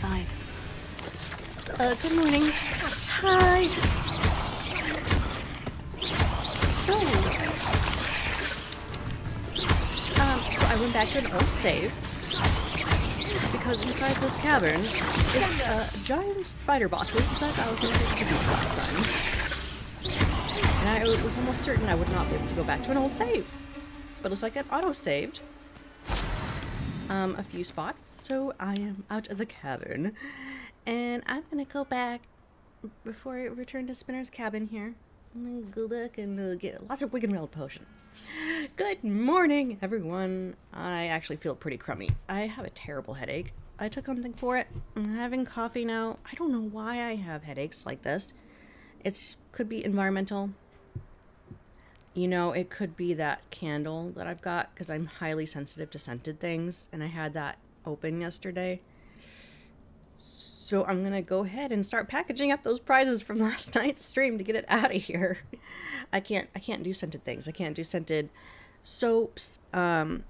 inside. Uh, good morning. Hi. So, um, so I went back to an old save because inside this cavern is uh, giant spider bosses that I was not able to beat last time. And I was almost certain I would not be able to go back to an old save. But it looks like it auto-saved um, a few spots, so I am out of the cavern. And I'm gonna go back before I return to Spinner's cabin here. I'm gonna go back and uh, get lots of Wiggenweld potion. Good morning, everyone. I actually feel pretty crummy. I have a terrible headache. I took something for it. I'm having coffee now. I don't know why I have headaches like this. It's could be environmental. You know, it could be that candle that I've got because I'm highly sensitive to scented things, and I had that open yesterday. So I'm gonna go ahead and start packaging up those prizes from last night's stream to get it out of here. I can't I can't do scented things. I can't do scented soaps. Um,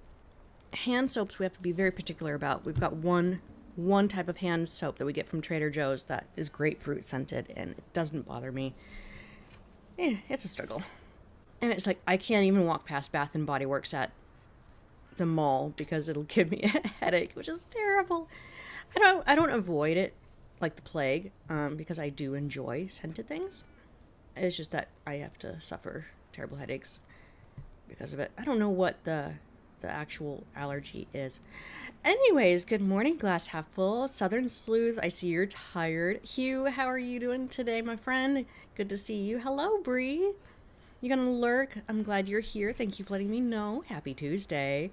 hand soaps we have to be very particular about. We've got one one type of hand soap that we get from Trader Joe's that is grapefruit scented and it doesn't bother me. Eh, it's a struggle. And it's like I can't even walk past Bath and Body Works at the mall because it'll give me a headache, which is terrible. I don't I don't avoid it like the plague um, because I do enjoy scented things. It's just that I have to suffer terrible headaches because of it. I don't know what the the actual allergy is. Anyways, good morning, glass half full. Southern Sleuth, I see you're tired. Hugh, how are you doing today, my friend? Good to see you. Hello, Bree. You gonna lurk? I'm glad you're here. Thank you for letting me know. Happy Tuesday.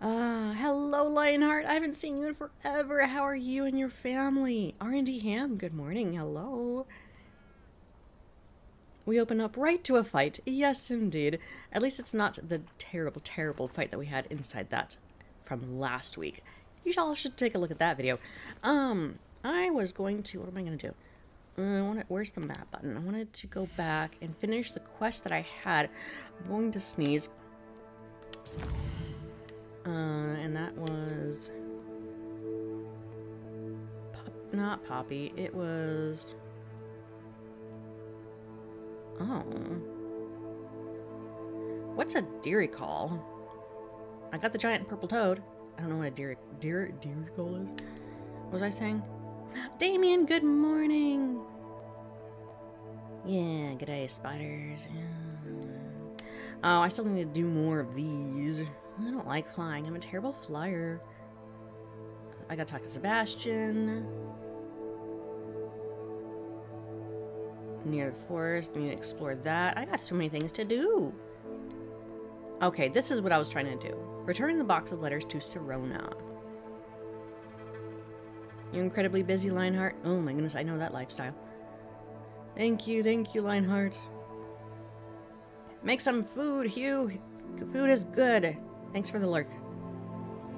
Uh, hello, Lionheart. I haven't seen you in forever. How are you and your family? R&D Ham, good morning. Hello. We open up right to a fight. Yes, indeed. At least it's not the terrible, terrible fight that we had inside that from last week. You all should take a look at that video. Um, I was going to... What am I going to do? Uh, I where's the map button? I wanted to go back and finish the quest that I had. I'm going to sneeze. Uh, and that was... Pop, not Poppy. It was... Oh. What's a deery call? I got the giant purple toad. I don't know what a deer deer deer call is. What was I saying? Damien, good morning. Yeah, good day, spiders. Oh, I still need to do more of these. I don't like flying. I'm a terrible flyer. I gotta talk to Sebastian. Near the forest. I Need to explore that. I got so many things to do. Okay, this is what I was trying to do. Return the box of letters to Sirona. You're incredibly busy, Lionheart. Oh my goodness, I know that lifestyle. Thank you, thank you, Lionheart. Make some food, Hugh. Food is good. Thanks for the lurk.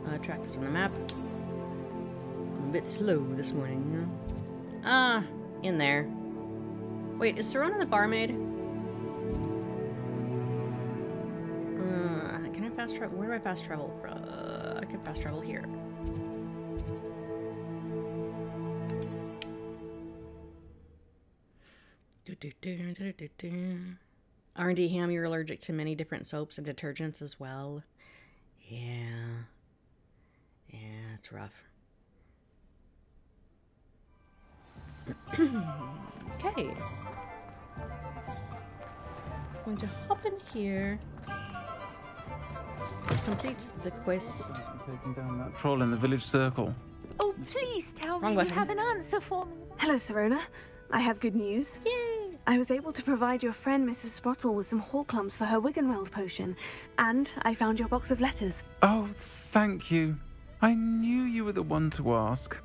Uh, track this on the map. I'm a bit slow this morning. Ah, uh, in there. Wait, is Sirona the barmaid? Uh, can I fast travel? Where do I fast travel from? Uh, I can fast travel here. R&D Ham, you're allergic to many different soaps and detergents as well. Yeah. Yeah, it's rough. okay. I'm going to hop in here. Complete the quest. Taking down that troll in the village circle. Oh, please tell Wrong me button. you have an answer for me. Hello, Sirona. I have good news. Yay! I was able to provide your friend Mrs. Sprottle with some Horklums for her Wiggenweld potion, and I found your box of letters. Oh, thank you. I knew you were the one to ask.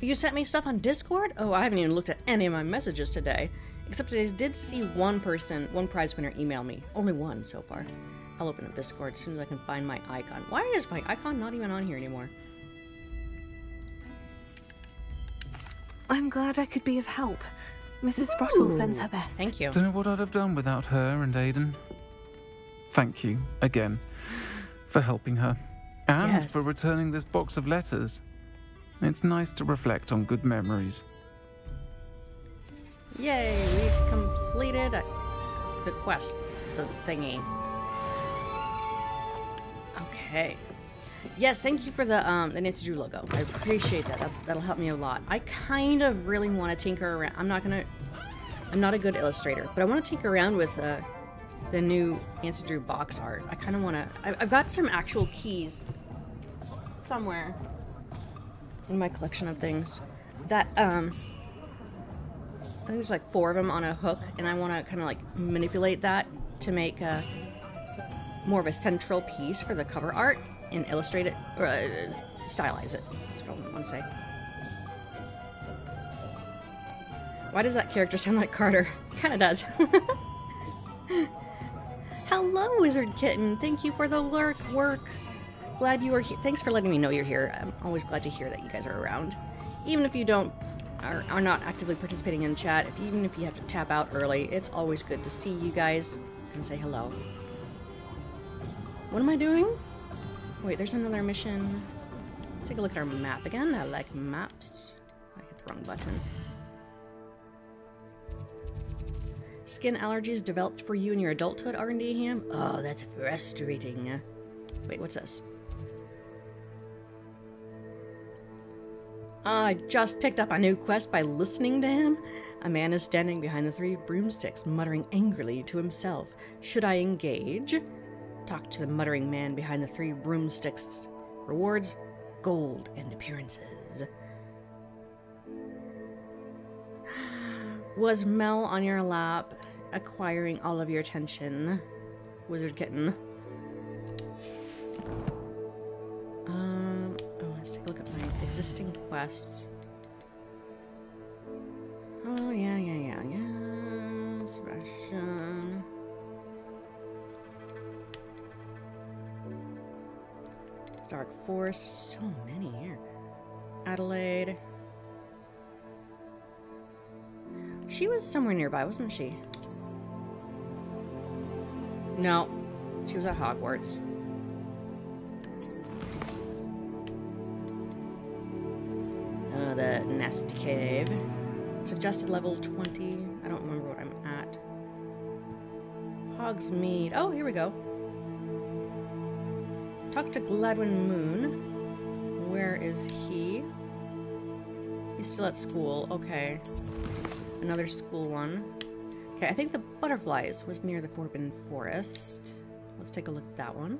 You sent me stuff on Discord? Oh, I haven't even looked at any of my messages today. Except I did see one person, one prize winner email me. Only one so far. I'll open up Discord as soon as I can find my icon. Why is my icon not even on here anymore? I'm glad I could be of help. Mrs. Sprottle sends her best. Thank you. Don't know what I'd have done without her and Aiden. Thank you, again, for helping her. And Yes. for returning this box of letters. It's nice to reflect on good memories. Yay, we've completed uh, the quest, the thingy. Okay. Yes, thank you for the um the Nancy Drew logo. I appreciate that. That's that'll help me a lot. I kind of really want to tinker around. I'm not gonna. I'm not a good illustrator, but I want to tinker around with uh, the new Nancy Drew box art. I kind of want to. I've, got some actual keys somewhere in my collection of things that um I think there's like four of them on a hook, and I want to kind of like manipulate that to make a more of a central piece for the cover art and illustrate it or uh, stylize it. That's what I want to say. Why does that character sound like Carter? Kind of does. Hello, Wizard Kitten. Thank you for the lurk work. Glad you are here. Thanks for letting me know you're here. I'm always glad to hear that you guys are around. Even if you don't are, are not actively participating in chat, if even if you have to tap out early, it's always good to see you guys and say hello. What am I doing? Wait, there's another mission. Take a look at our map again. I like maps. I hit the wrong button. Skin allergies developed for you in your adulthood, R&D Ham? Oh, that's frustrating. Wait, what's this? I just picked up a new quest by listening to him. A man is standing behind the three broomsticks, muttering angrily to himself. Should I engage? Talk to the muttering man behind the three broomsticks. Rewards gold and appearances. Was Mel on your lap, acquiring all of your attention? Wizard kitten. Um, oh, let's take a look at my existing quests. Oh, yeah, yeah, yeah, yeah. Sebastian. Dark Forest, so many here. Adelaide. She was somewhere nearby, wasn't she? No, she was at Hogwarts. Uh, the Nest Cave. Suggested level 20. I don't remember what I'm at. Hogsmeade. Oh, here we go. Talk to Gladwin Moon. Where is he? He's still at school. Okay. Another school one. Okay, I think the butterflies was near the Forbidden Forest. Let's take a look at that one.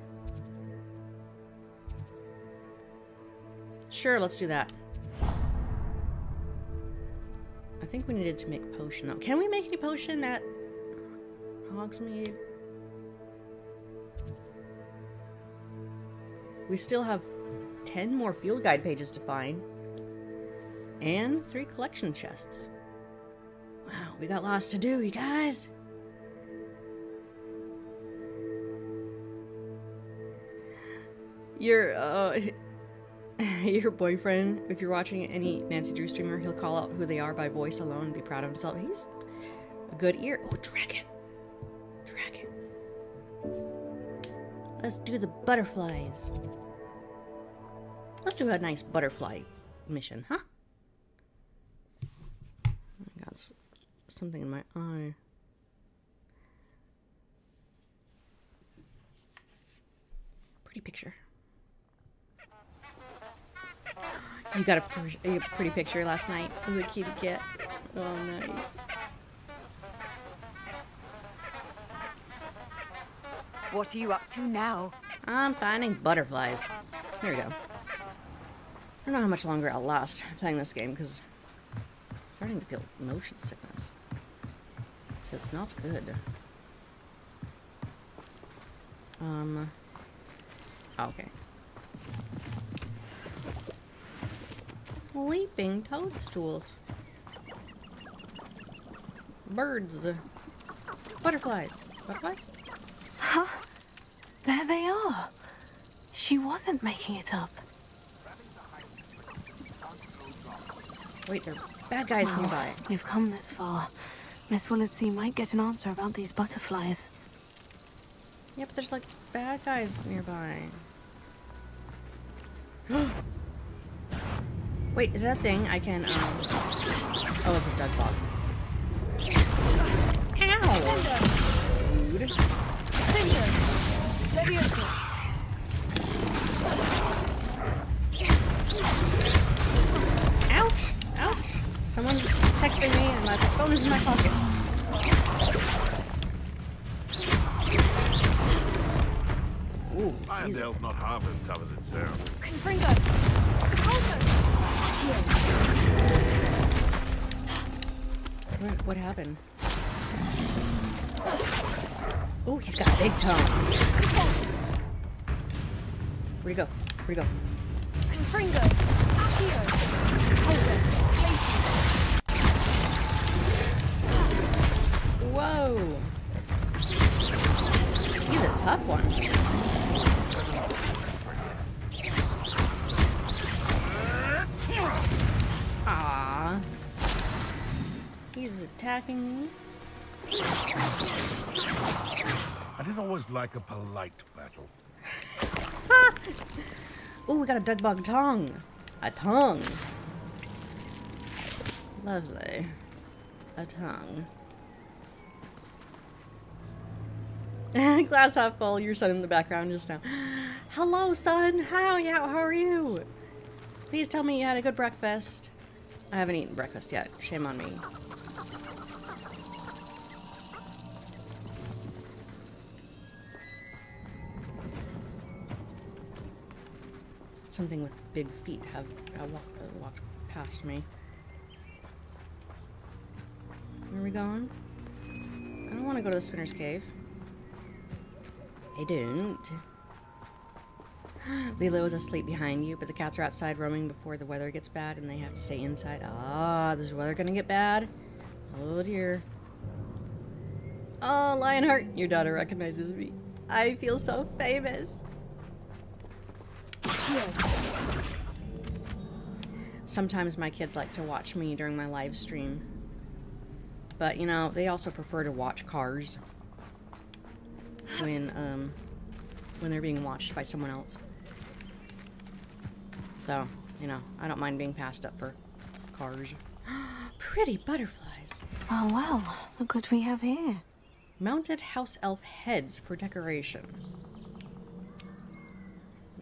Sure, let's do that. I think we needed to make potion though. Can we make any potion at Hogsmeade? We still have 10 more field guide pages to find. And three collection chests. Wow, we got lots to do, you guys. Your uh your boyfriend, if you're watching any Nancy Drew streamer, he'll call out who they are by voice alone and be proud of himself. He's a good ear. Oh, dragon. Dragon. Let's do the butterflies. Let's do a nice butterfly mission, huh? I got something in my eye. Pretty picture. You got a, pretty picture last night the kitty cat. Oh, nice. What are you up to now? I'm finding butterflies. There we go. I don't know how much longer I'll last playing this game because I'm starting to feel motion sickness. It's not good. Um. Okay. Leaping toadstools. Birds. Butterflies. Butterflies? There they are. She wasn't making it up. Wait, there are bad guys Well, nearby. We've come this far. Miss Willardsey might get an answer about these butterflies. Yeah, but there's like bad guys nearby. Wait, is that a thing I can, um... Oh, it's a Dugbog. Ow! Rude. Ouch! Ouch! Someone's texting me and my phone is in my pocket. Ooh, I am not half as tough as it sounds. Confringo! What, what happened? Oh, he's got a big tongue. Where'd he go? Where'd he go? Confringo! Accio! Whoa! He's a tough one. Ah. He's attacking me. Didn't always like a polite battle. Oh, we got a Dugbog tongue. A tongue. Lovely. A tongue. Glass half full, your son in the background just now. Hello, son. How, yeah, how are you? Please tell me you had a good breakfast. I haven't eaten breakfast yet. Shame on me. Something with big feet have uh, walk, uh, walked past me. Where are we going? I don't want to go to the spinner's cave. I don't. Lilo is asleep behind you, but the cats are outside roaming before the weather gets bad and they have to stay inside. Ah, this weather gonna get bad? Oh dear. Oh, Lionheart, your daughter recognizes me. I feel so famous. Sometimes my kids like to watch me during my live stream. But, you know, they also prefer to watch cars when um when they're being watched by someone else. So, you know, I don't mind being passed up for cars. Pretty butterflies. Oh well, look what we have here. Mounted house elf heads for decoration.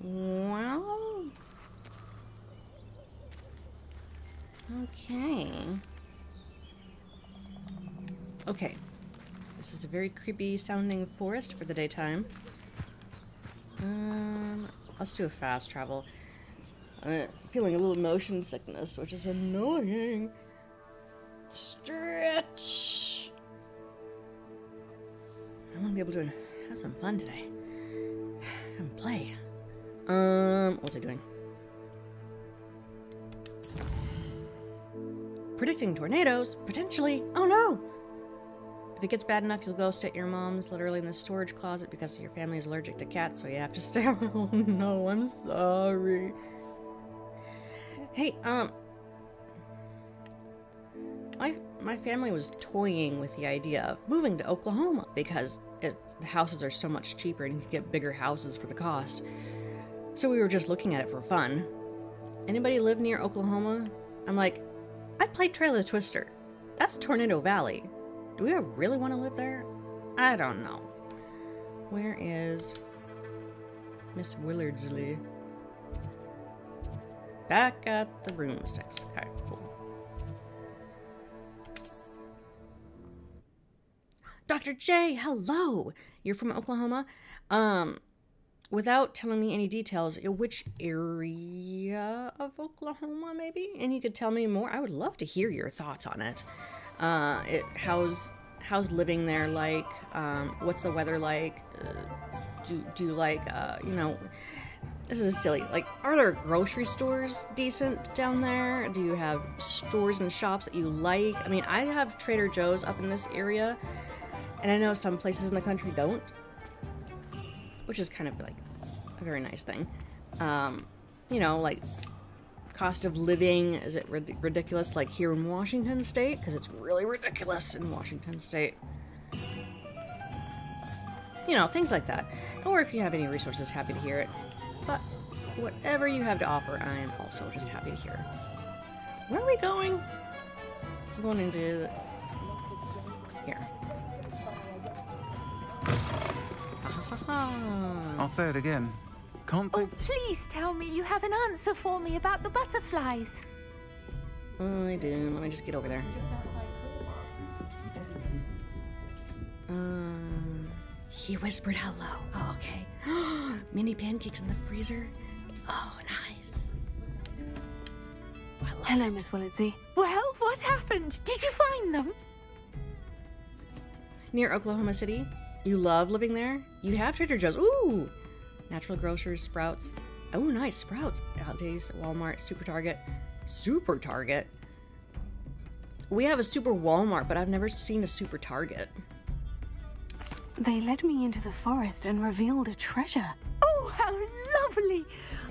Well. Okay. Okay. This is a very creepy sounding forest for the daytime. Um, let's do a fast travel. I'm feeling a little motion sickness, which is annoying. Stretch. I want to be able to have some fun today and play. Um, what's it doing? Predicting tornadoes, potentially. Oh no! If it gets bad enough, you'll go stay at your mom's, literally in the storage closet, because your family is allergic to cats, so you have to stay. Oh no, I'm sorry. Hey, um, my my family was toying with the idea of moving to Oklahoma because it, the houses are so much cheaper and you can get bigger houses for the cost. So we were just looking at it for fun. Anybody live near Oklahoma? I'm like, I played Trail of Twister. That's Tornado Valley. Do we really want to live there? I don't know. Where is Miss Willardsley? Back at the room broomsticks. Okay, cool. Dr. J, hello. You're from Oklahoma. Um, without telling me any details, which area of Oklahoma, maybe? And you could tell me more. I would love to hear your thoughts on it. Uh, it how's how's living there like? Um, what's the weather like? Uh, do do you like uh, you know? This is silly. Like, are there grocery stores decent down there? Do you have stores and shops that you like? I mean, I have Trader Joe's up in this area, and I know some places in the country don't, which is kind of like a very nice thing. Um, you know, like cost of living is it rid- ridiculous like here in Washington State? Because it's really ridiculous in Washington State. You know, things like that. Or if you have any resources, happy to hear it. But whatever you have to offer, I am also just happy to hear. Where are we going? We're going into I'll say it again. Can't they? Oh, please tell me you have an answer for me about the butterflies. Oh, I do. Let me just get over there. Um, he whispered hello. Oh, okay. Mini pancakes in the freezer. Oh, nice. I Hello, Miss Willitsey. Well, what happened? Did you find them? Near Oklahoma City. You love living there? You have Trader Joe's. Ooh! Natural grocers, Sprouts. Oh, nice. Sprouts. Outdays, Walmart, Super Target. Super Target? We have a Super Walmart, but I've never seen a Super Target. They led me into the forest and revealed a treasure. Oh, how lovely!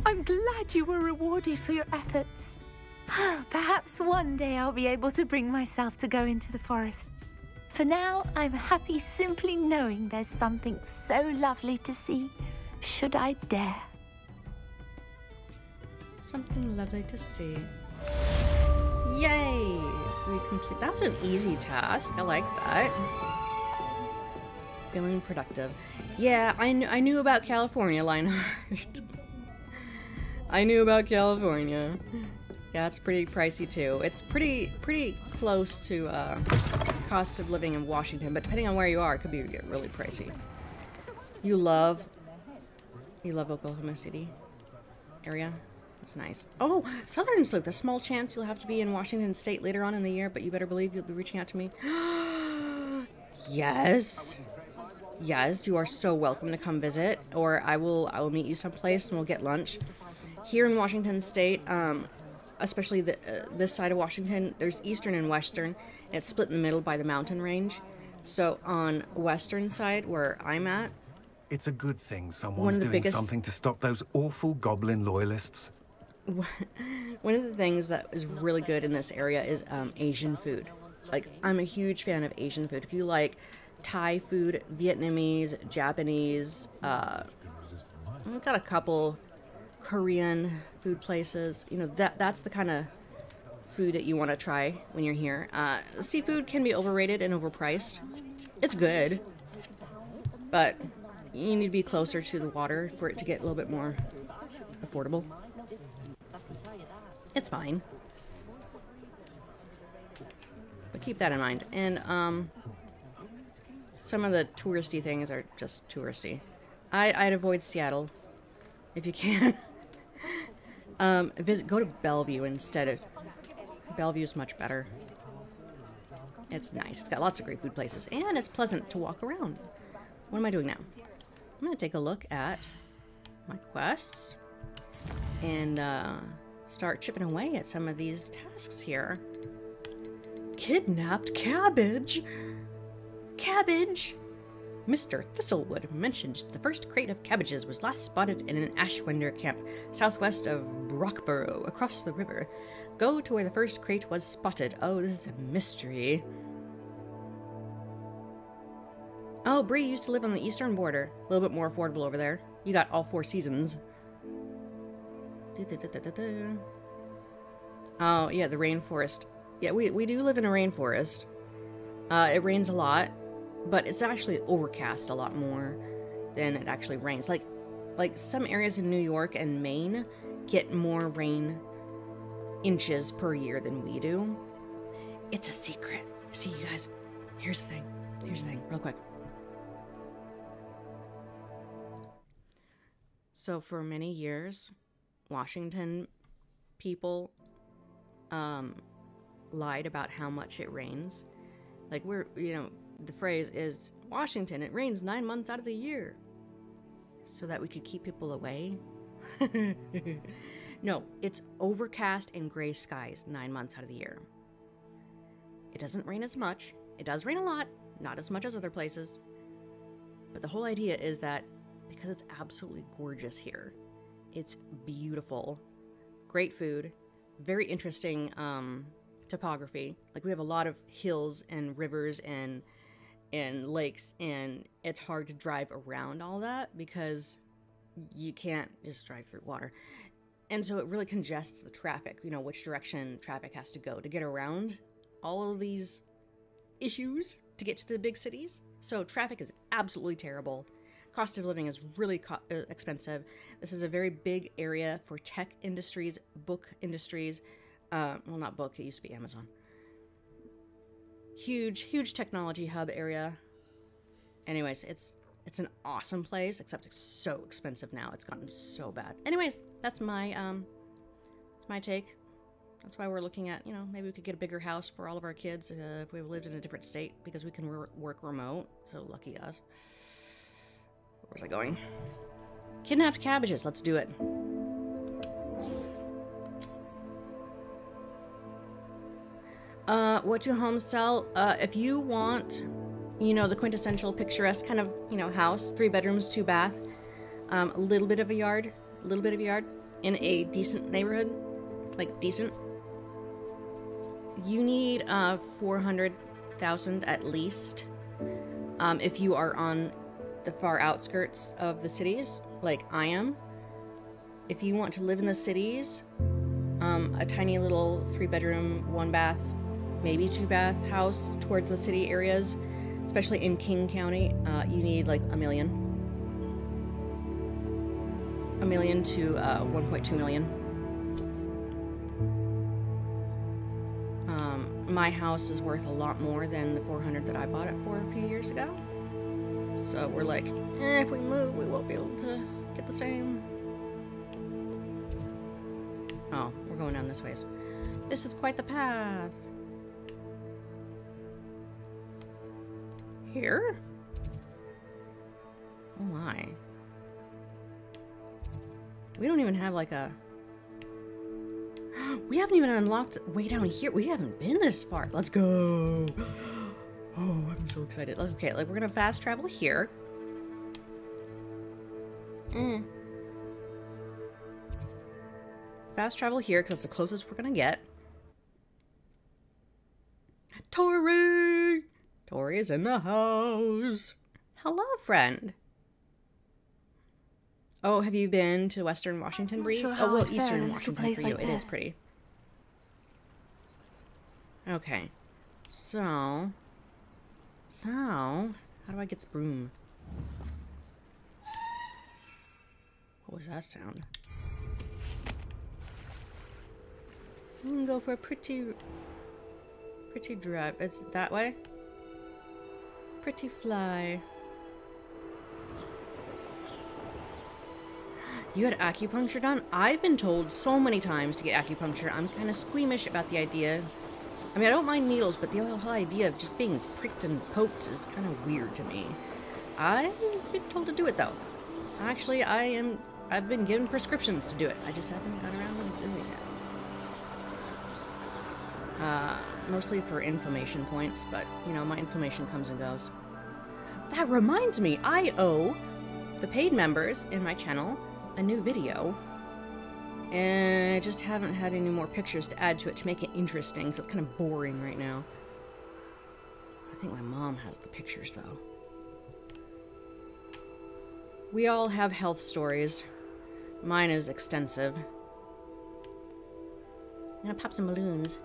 I'm glad you were rewarded for your efforts. Perhaps one day I'll be able to bring myself to go into the forest. For now, I'm happy simply knowing there's something so lovely to see, should I dare. Something lovely to see. Yay! We complete. That was an easy task. I like that. Feeling productive. Yeah, I knew I knew about California, Lionheart. I knew about California. Yeah, it's pretty pricey too. It's pretty pretty close to uh, cost of living in Washington, but depending on where you are, it could be get really pricey. You love you love Oklahoma City area. That's nice. Oh, Southern Sleuth. A small chance you'll have to be in Washington State later on in the year, but you better believe you'll be reaching out to me. yes. Yes, you are so welcome to come visit, or I will I will meet you someplace and we'll get lunch. Here in Washington State, um, especially the, uh, this side of Washington, there's Eastern and Western, and it's split in the middle by the mountain range. So on Western side, where I'm at, It's a good thing someone's doing biggest- something to stop those awful goblin loyalists. One of the things that is really good in this area is um, Asian food. Like, I'm a huge fan of Asian food. If you like Thai food, Vietnamese, Japanese, uh, I've got a couple Korean food places. You know, that that's the kind of food that you want to try when you're here. Uh, seafood can be overrated and overpriced. It's good, but you need to be closer to the water for it to get a little bit more affordable. It's fine. But keep that in mind. And um some of the touristy things are just touristy. I I'd avoid Seattle if you can. um visit go to Bellevue instead of Bellevue's much better. It's nice. It's got lots of great food places and it's pleasant to walk around. What am I doing now? I'm going to take a look at my quests and uh, start chipping away at some of these tasks here. Kidnapped cabbage? Cabbage? Mr. Thistlewood mentioned the first crate of cabbages was last spotted in an Ashwinder camp southwest of Brocburrow, across the river. Go to where the first crate was spotted. Oh, this is a mystery. Oh, Bree used to live on the eastern border. A little bit more affordable over there. You got all four seasons. Oh, yeah, the rainforest. Yeah, we, we do live in a rainforest. Uh, it rains a lot, but it's actually overcast a lot more than it actually rains. Like, like some areas in New York and Maine get more rain inches per year than we do. It's a secret. See, you guys, here's the thing. Here's the thing, real quick. So, for many years, Washington people um, lied about how much it rains. Like, we're, you know, the phrase is Washington, it rains nine months out of the year. So that we could keep people away. no, it's overcast and gray skies nine months out of the year. It doesn't rain as much. It does rain a lot, not as much as other places. But the whole idea is that because it's absolutely gorgeous here, it's beautiful, great food, very interesting um, topography. Like we have a lot of hills and rivers and and lakes, and it's hard to drive around all that because you can't just drive through water. And so it really congests the traffic, you know, which direction traffic has to go to get around all of these issues to get to the big cities. So traffic is absolutely terrible. Cost of living is really co- uh, expensive. This is a very big area for tech industries, book industries. Uh, well, not book, it used to be Amazon. Huge, huge technology hub area. Anyways, it's it's an awesome place, except it's so expensive now. It's gotten so bad. Anyways, that's my um that's my take. That's why we're looking at, you know, maybe we could get a bigger house for all of our kids uh, if we lived in a different state because we can wor- work remote. So lucky us. Where's I going? Kidnapped cabbages. Let's do it. Uh, what do homes sell? Uh, if you want, you know, the quintessential picturesque kind of, you know, house, three bedrooms, two bath, um, a little bit of a yard, a little bit of a yard in a decent neighborhood, like decent, you need uh, 400,000 at least. Um, if you are on the far outskirts of the cities, like I am, if you want to live in the cities, um, a tiny little three bedroom, one bath, maybe two bath house towards the city areas, especially in King County, uh, you need like a million. A million to uh, 1.2 million. Um, my house is worth a lot more than the 400 that I bought it for a few years ago. So we're like, eh, if we move, we won't be able to get the same. Oh, we're going down this ways. This is quite the path. Here? Oh my. We don't even have like a... We haven't even unlocked way down here. We haven't been this far. Let's go. Oh, I'm so excited. Okay, like we're gonna fast travel here. Mm. Fast travel here because that's the closest we're gonna get. Tori! Tori is in the house. Hello, friend. Oh, have you been to Western Washington, not Bree? sure oh, well, I'd fare in Eastern a Washington place for you. like It is pretty. Okay. So. So. How do I get the broom? What was that sound? We can go for a pretty. Pretty drive. It's that way? Pretty fly. You had acupuncture done? I've been told so many times to get acupuncture. I'm kind of squeamish about the idea. I mean, I don't mind needles, but the whole idea of just being pricked and poked is kind of weird to me. I've been told to do it though. Actually, I am. I've been given prescriptions to do it. I just haven't got around to doing it. Uh, mostly for inflammation points, but you know, my inflammation comes and goes. That reminds me, I owe the paid members in my channel a new video. And I just haven't had any more pictures to add to it to make it interesting, so it's kind of boring right now. I think my mom has the pictures though. We all have health stories. Mine is extensive. I'm gonna pop some balloons.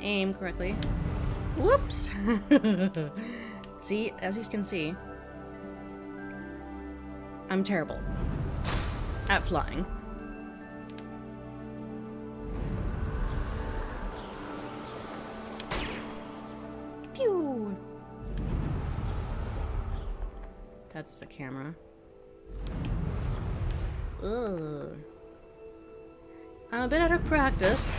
Aim correctly. Whoops! see, as you can see, I'm terrible at flying. Pew! That's the camera. Ugh. I'm a bit out of practice.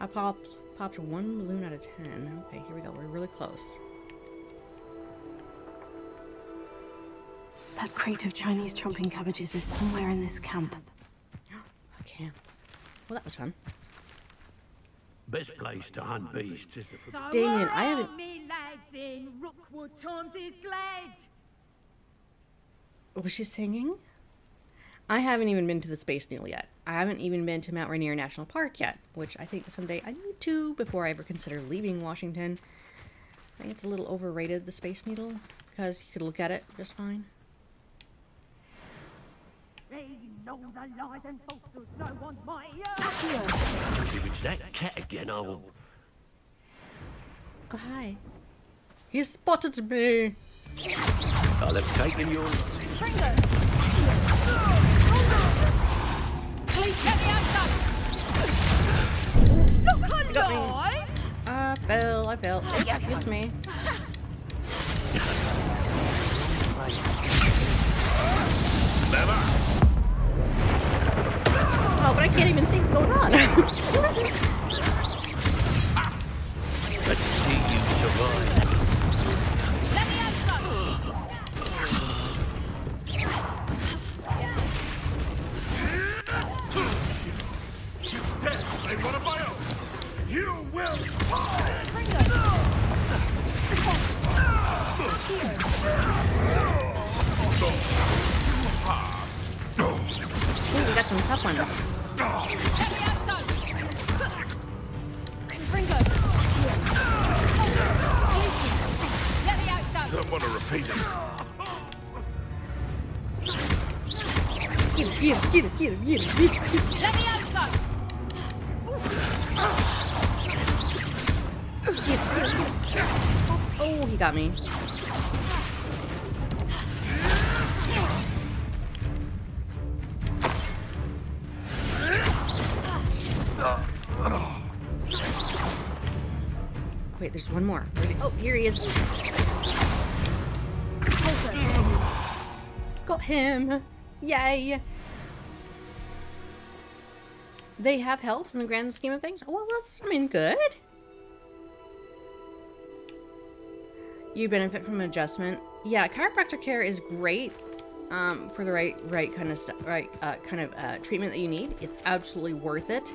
I popped popped one balloon out of ten. Okay, here we go. We're really close. That crate of Chinese chomping cabbages is somewhere in this camp. Okay. Well, that was fun. Best place to hunt beasts is the So Damien, I haven't- me lads in Rookwood Times is glad. Was she singing? I haven't even been to the Space Needle yet. I haven't even been to Mount Rainier National Park yet, which I think someday I need to before I ever consider leaving Washington. I think it's a little overrated, the Space Needle, because you could look at it just fine. If it's that cat again, I'll. Oh, hi. He spotted me! I'll have taken your. Got me. I fell, I fell. Excuse me. Oh, but I can't even see what's going on. Let's see you survive. Got some tough ones. Don't want to repeat it. Get him, get him, get him, get him, get him, get him. Get him, get him, get him. Oh, he got me. There's one more. Oh, here he is. Got him. Yay. They have helped in the grand scheme of things. Well, that's, I mean, good. You benefit from adjustment. Yeah, chiropractic care is great um, for the right, right kind of stuff, right uh, kind of uh, treatment that you need. It's absolutely worth it.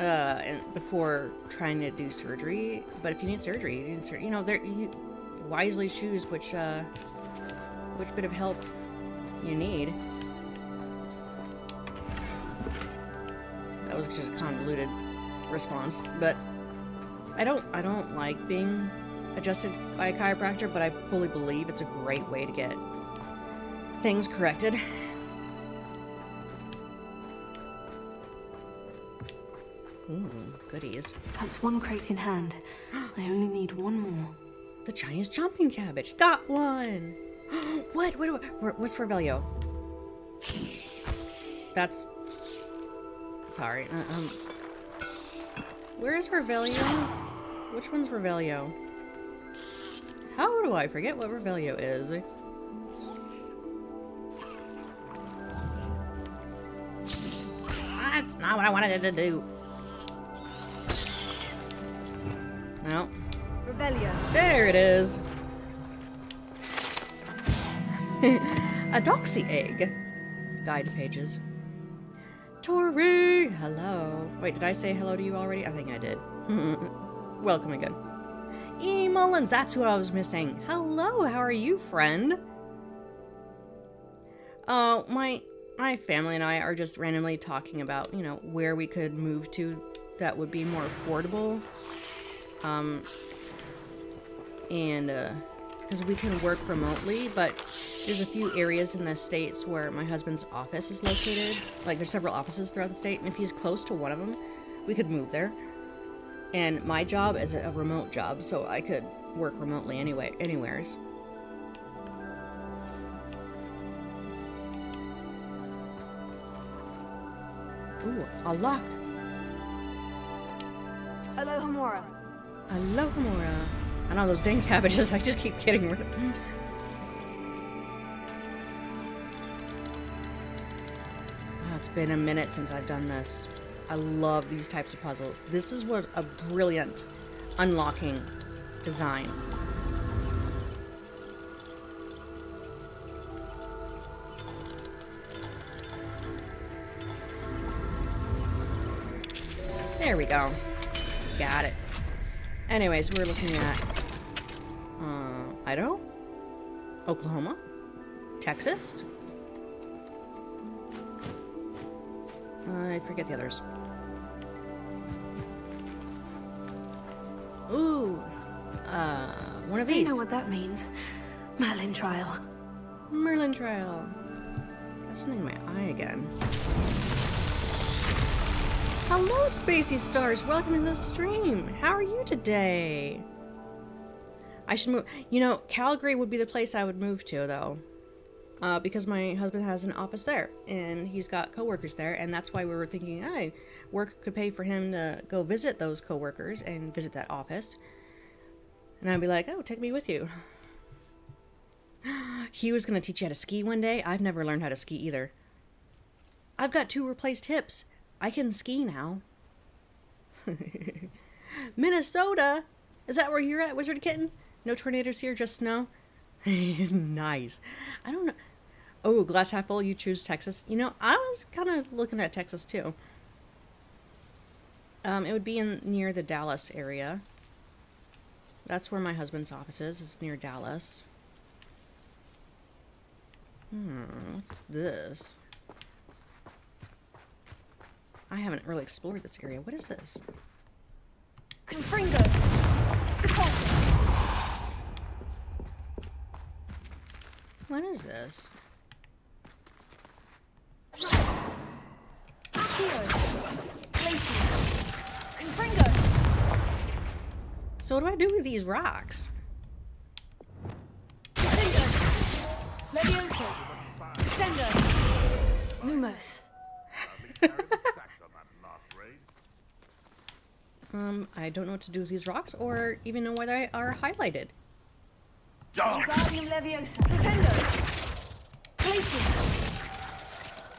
Uh, before trying to do surgery, but if you need surgery, you, need sur- you know, there you wisely choose which uh, which bit of help you need. That was just convoluted response, but I don't I don't like being adjusted by a chiropractor, but I fully believe it's a great way to get things corrected. Ooh, goodies. That's one crate in hand. I only need one more. The Chinese chomping cabbage. Got one. what? What? what where- what's Revelio? That's. Sorry. uh, Um. Where is Revelio? Which one's Revelio? How do I forget what Revelio is? That's not what I wanted it to do. There it is. A doxy egg. Guide pages. Tori, hello. Wait, did I say hello to you already? I think I did. Welcome again. E. Mullins, that's who I was missing. Hello, how are you, friend? Uh, my my family and I are just randomly talking about, you know, where we could move to that would be more affordable. Um, and uh, because we can work remotely, but there's a few areas in the states where my husband's office is located. Like there's several offices throughout the state, and if he's close to one of them, we could move there. And my job is a remote job, so I could work remotely anyway, anywheres. Ooh, a lock. Alohomora. Aloha Mora. I know those dang cabbages, I just keep getting rid of them. Oh, it's been a minute since I've done this. I love these types of puzzles. This is what a brilliant unlocking design. There we go. Got it. Anyways, we're looking at Idaho, Oklahoma, Texas, I forget the others. Ooh, uh, one of these. know what that means. Merlin trial. Merlin trial. Got something in my eye again. Hello, Spacey Stars. Welcome to the stream. How are you today? I should move. You know, Calgary would be the place I would move to, though. Uh, because my husband has an office there, and he's got coworkers there, and that's why we were thinking, hey, work could pay for him to go visit those coworkers and visit that office. And I'd be like, oh, take me with you. He was going to teach you how to ski one day. I've never learned how to ski either. I've got two replaced hips. I can ski now. Minnesota? Is that where you're at, Wizard Kitten? No tornadoes here, just snow? nice. I don't know. Oh, glass half full, you choose Texas. You know, I was kind of looking at Texas too. Um, it would be in near the Dallas area. That's where my husband's office is. It's near Dallas. Hmm, what's this? I haven't really explored this area. What is this? Confringo. What is this? Keo. Places. Confringo. So what do I do with these rocks? Confringo. Levioso. Lumos. Um, I don't know what to do with these rocks or even know why they are highlighted. Wingardium Leviosa. Places.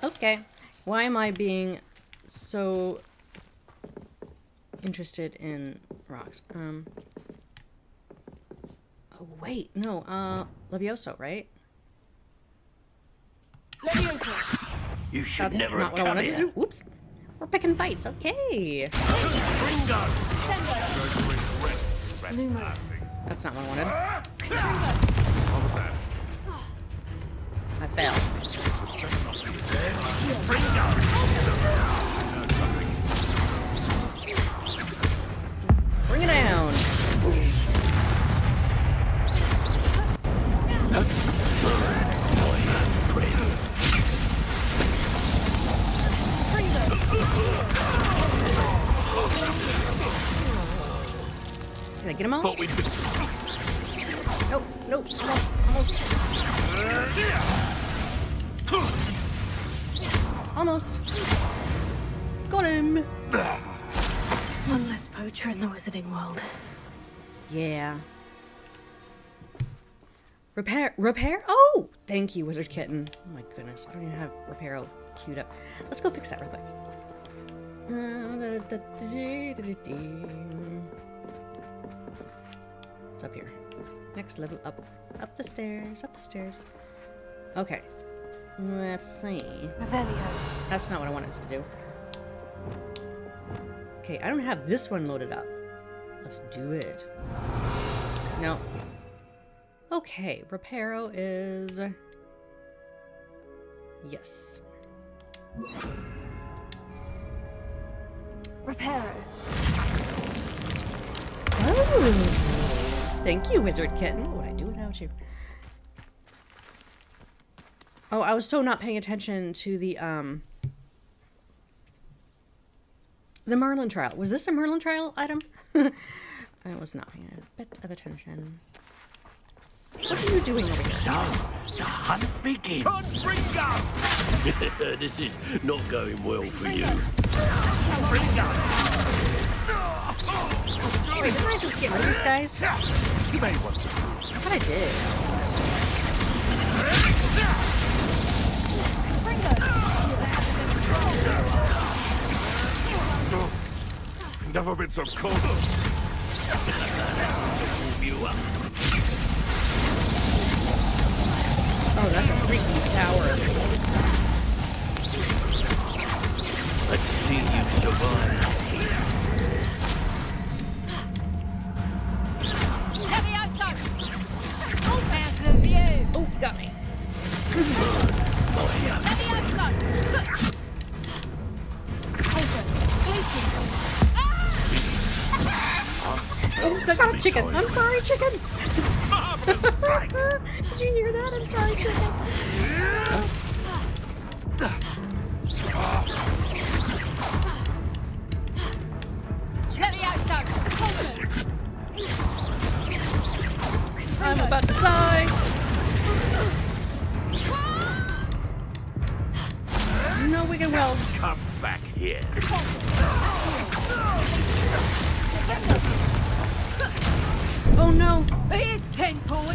Okay. Why am I being so interested in rocks? Um. Oh, wait, no, uh, Levioso, right? Leviosa. You should That's never not what I wanted here. to do. Oops. We're picking fights. Okay. Ringo! Descendo. Lumos. That's not what I wanted. What was that? I failed. Heard something. Bring it down. Repair, repair? Oh, thank you, Wizard Kitten. Oh my goodness, I don't even have repair all queued up. Let's go fix that real quick. Uh, It's up here. Next level up. Up the stairs, up the stairs. Okay. Let's see. Revelio. That's not what I wanted to do. Okay, I don't have this one loaded up. Let's do it. No. Okay, Reparo is... Yes. Reparo. Oh! Thank you, Wizard Kitten. What would I do without you? Oh, I was so not paying attention to the, um... The Merlin trial. Was this a Merlin trial item? I was not paying a bit of attention. What are you doing over here? So, the hunt begins. Confringo! this is not going well for you. Wait, didn't I just get rid of these guys? You may want to... thought I did. Never been so cold. You up. Oh, that's a freaky tower. Let's see you survive. Heavy outside! Oh, got me. Heavy! Oh, chicken. I'm sorry, chicken. Marvelous strike! Did you hear that? I'm sorry, chicken. Let me out, son. Colton. I'm about to die. No Wigan Wells. Come back here. Oh no. Here's ten, Paul.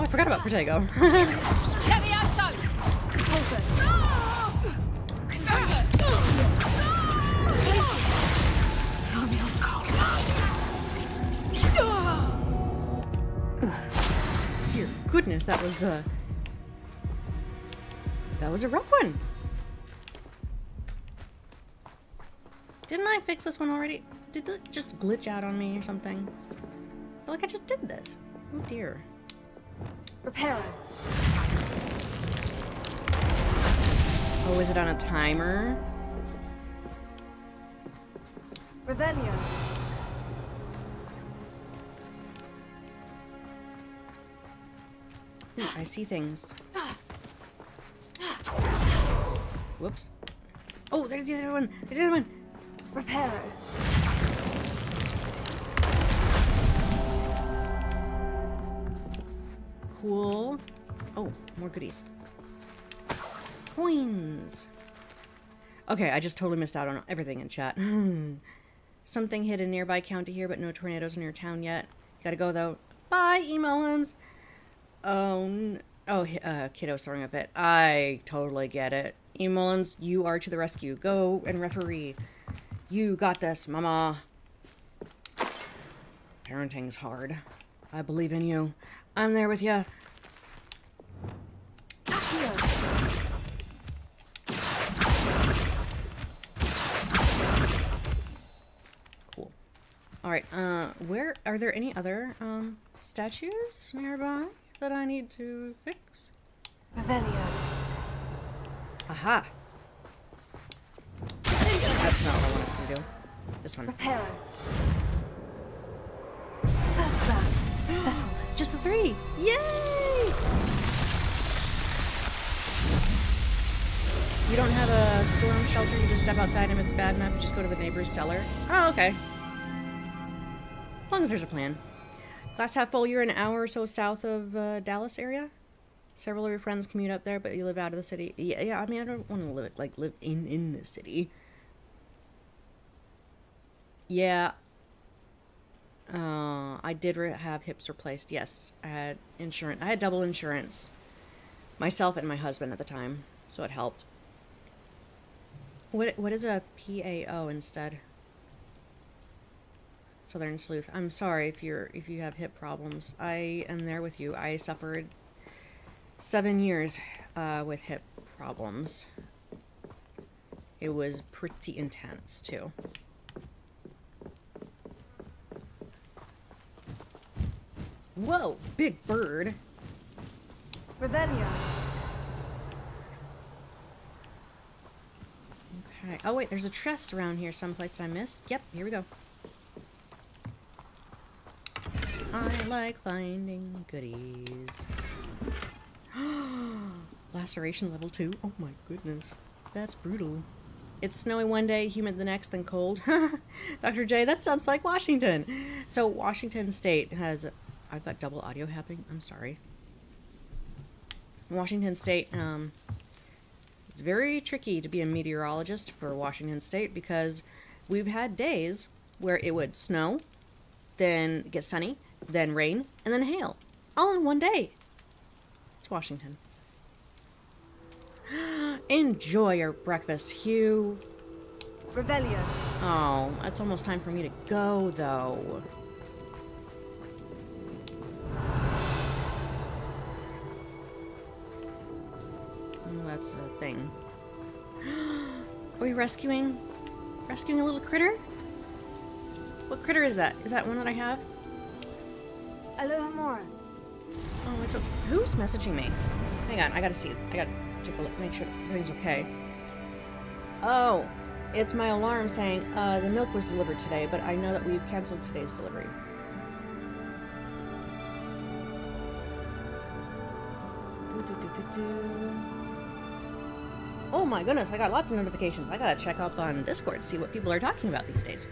Oh I forgot about Protego. Dear goodness, that was uh That was a rough one. Didn't I fix this one already? Did it just glitch out on me or something? I feel like I just did this. Oh dear. Reparo. Oh, is it on a timer? Revelio. Hmm, I see things. Whoops. Oh, there's the other one. There's the other one. Reparo. Cool. Oh, more goodies. Coins. Okay, I just totally missed out on everything in chat. Something hit a nearby county here, but no tornadoes in your town yet. Gotta go though. Bye, Emelons. Oh, oh, uh, kiddo's throwing a fit. I totally get it. Emelons, you are to the rescue. Go and referee. You got this, mama. Parenting's hard. I believe in you. I'm there with you. Cool. All right. Uh, where are there any other um statues nearby that I need to fix? Revelio. Aha. That's not what I wanted to do. This one. Reparo. Settled. Just the three. Yay! You don't have a storm shelter, you just step outside and if it's bad enough, you just go to the neighbor's cellar. Oh, okay. As long as there's a plan. Glass half full, you're an hour or so south of uh, Dallas area. Several of your friends commute up there, but you live out of the city. Yeah, yeah. I mean, I don't want to live like live in in the city. Yeah, uh, I did have hips replaced. Yes, I had insurance. I had double insurance, myself and my husband at the time, so it helped. What what is a PAO instead? Southern Sleuth. I'm sorry if you're if you have hip problems. I am there with you. I suffered seven years uh, with hip problems. It was pretty intense too. Whoa, big bird. Revelio. Okay. Oh wait, there's a chest around here someplace that I missed. Yep, here we go. I like finding goodies. Laceration level 2. Oh my goodness. That's brutal. It's snowy one day, humid the next, then cold. Dr. J, that sounds like Washington. So Washington State has I've got double audio happening. I'm sorry. Washington State um it's very tricky to be a meteorologist for Washington State because we've had days where it would snow, then get sunny, then rain, and then hail. All in one day. It's Washington. Enjoy your breakfast, Hugh. Revelio. Oh, it's almost time for me to go, though. That's a thing. Are we rescuing? Rescuing a little critter? What critter is that? Is that one that I have? Alohomora. Oh, it's a, who's messaging me? Hang on, I gotta see. I gotta take a look, make sure everything's okay. Oh, It's my alarm saying uh, the milk was delivered today, but I know that we've canceled today's delivery. Do-do-do-do-do. Oh my goodness, I got lots of notifications. I gotta check up on Discord, to see what people are talking about these days.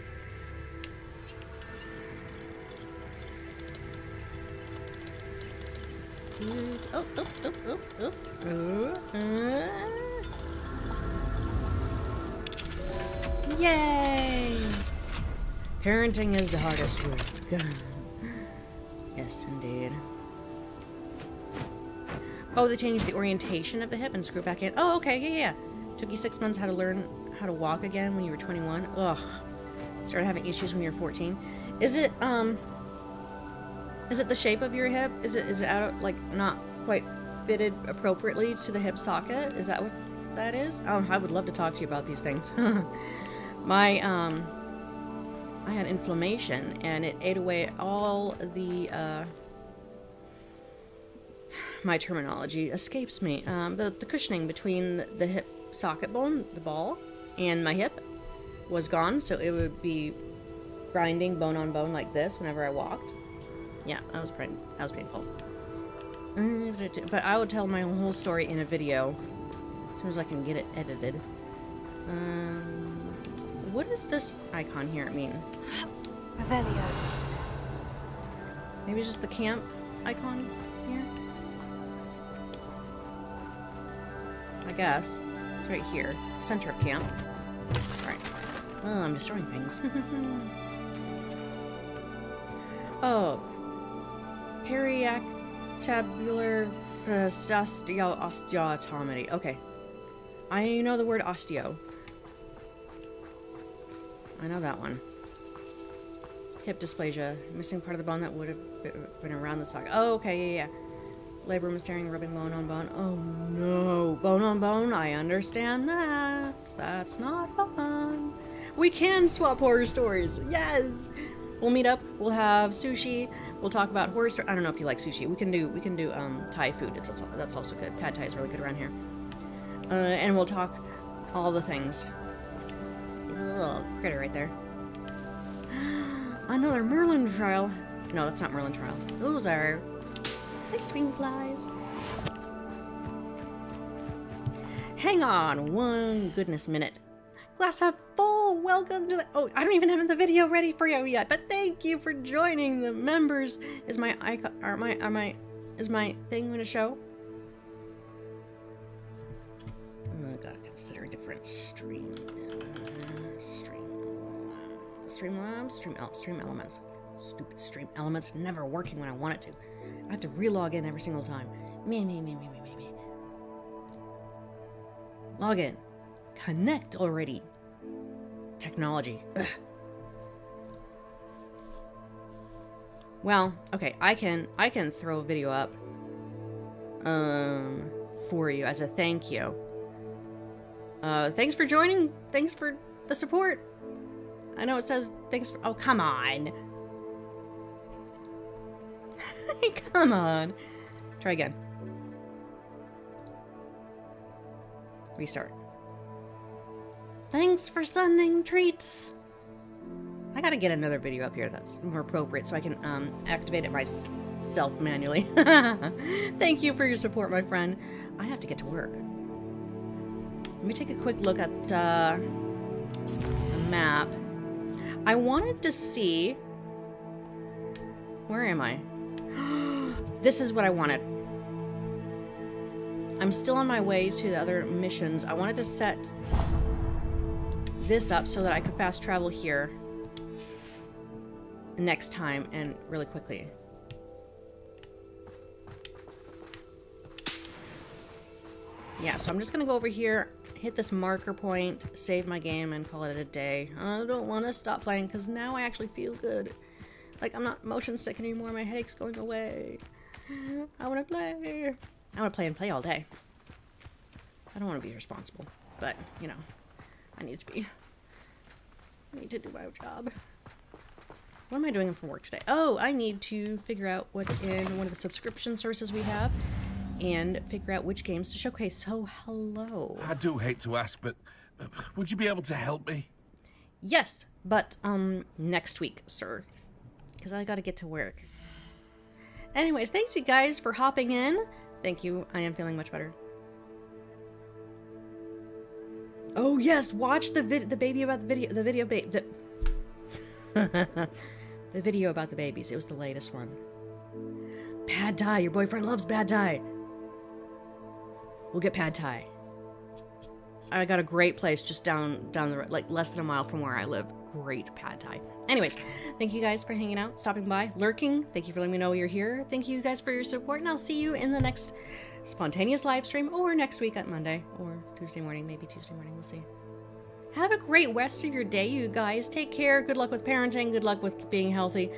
Oh, oh, oh, oh, oh. Uh, uh. Yay! Parenting is the hardest work. yes, indeed. Oh, they changed the orientation of the hip and screw back in. Oh, okay, yeah, yeah. Took you six months how to learn how to walk again when you were 21. Ugh. Started having issues when you were 14. Is it, um... Is it the shape of your hip? Is it, is it out, like, not quite fitted appropriately to the hip socket? Is that what that is? Oh, I would love to talk to you about these things. My, um... I had inflammation, and it ate away all the, uh my terminology escapes me. Um, the, the cushioning between the hip socket bone, the ball, and my hip was gone, so it would be grinding bone on bone like this whenever I walked. Yeah, that was pretty, that was painful. But I will tell my whole story in a video as soon as I can get it edited. Um, what does this icon here mean? Revelio. Maybe just the camp icon here? I guess. It's right here. Center of camp. Alright. Oh, I'm destroying things. oh. Periacetabular osteo osteotomy. Okay. I know the word osteo. I know that one. Hip dysplasia. Missing part of the bone that would have been around the socket. Oh, okay, yeah, yeah. Labrum tearing, rubbing bone on bone. Oh no. Bone on bone, I understand that. That's not fun. We can swap horror stories. Yes! We'll meet up, we'll have sushi, we'll talk about horror stories. I don't know if you like sushi. We can do we can do um Thai food. It's also, that's also good. Pad Thai is really good around here. Uh, and we'll talk all the things. There's a little critter right there. Another Merlin trial. No, that's not Merlin trial. Those are ice cream flies. Hang on one goodness minute. Glass half full. Welcome to the. Oh, I don't even have the video ready for you yet. But thank you for joining the members. Is my icon? Are my? Are my? Is my thing to show? Oh, I gotta consider a different stream. Stream. Stream. El stream elements. Stupid stream elements never working when I want it to. I have to relog in every single time. Me, me, me, me, me, me, me. Log in. Connect already. Technology. Ugh. Well, okay, I can I can throw a video up um for you as a thank you. Uh thanks for joining. Thanks for the support. I know it says thanks for Oh, come on. Come on. Try again. Restart. Thanks for sending treats. I gotta get another video up here that's more appropriate so I can um, activate it myself manually. Thank you for your support, my friend. I have to get to work. Let me take a quick look at uh, the map. I wanted to see... Where am I? this is what I wanted. I'm still on my way to the other missions. I wanted to set this up so that I could fast travel here next time and really quickly. Yeah, so I'm just gonna go over here, hit this marker point, save my game, and call it a day. I don't want to stop playing because now I actually feel good. Like, I'm not motion sick anymore. My headache's going away. I want to play. I want to play and play all day. I don't want to be responsible, but, you know, I need to be. I need to do my job. What am I doing for work today? Oh, I need to figure out what's in one of the subscription services we have and figure out which games to showcase. So, hello. I do hate to ask, but Would you be able to help me? Yes, but um next week, sir. Because I gotta get to work. Anyways, thanks you guys for hopping in. Thank you. I am feeling much better. Oh yes, watch the vid- the baby about the video the video ba- the the video about the babies. It was the latest one. Pad Thai. Your boyfriend loves Pad Thai. We'll get Pad Thai. I got a great place just down down the road, like less than a mile from where I live. Great pad thai. Anyways, thank you guys for hanging out, stopping by, lurking. Thank you for letting me know you're here. Thank you guys for your support, and I'll see you in the next spontaneous live stream or next week on Monday or Tuesday morning, maybe Tuesday morning. We'll see. Have a great rest of your day, you guys. Take care. Good luck with parenting. Good luck with being healthy.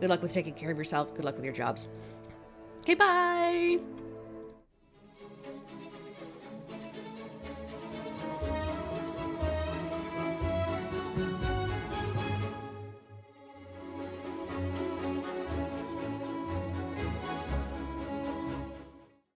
Good luck with taking care of yourself. Good luck with your jobs. Okay, bye.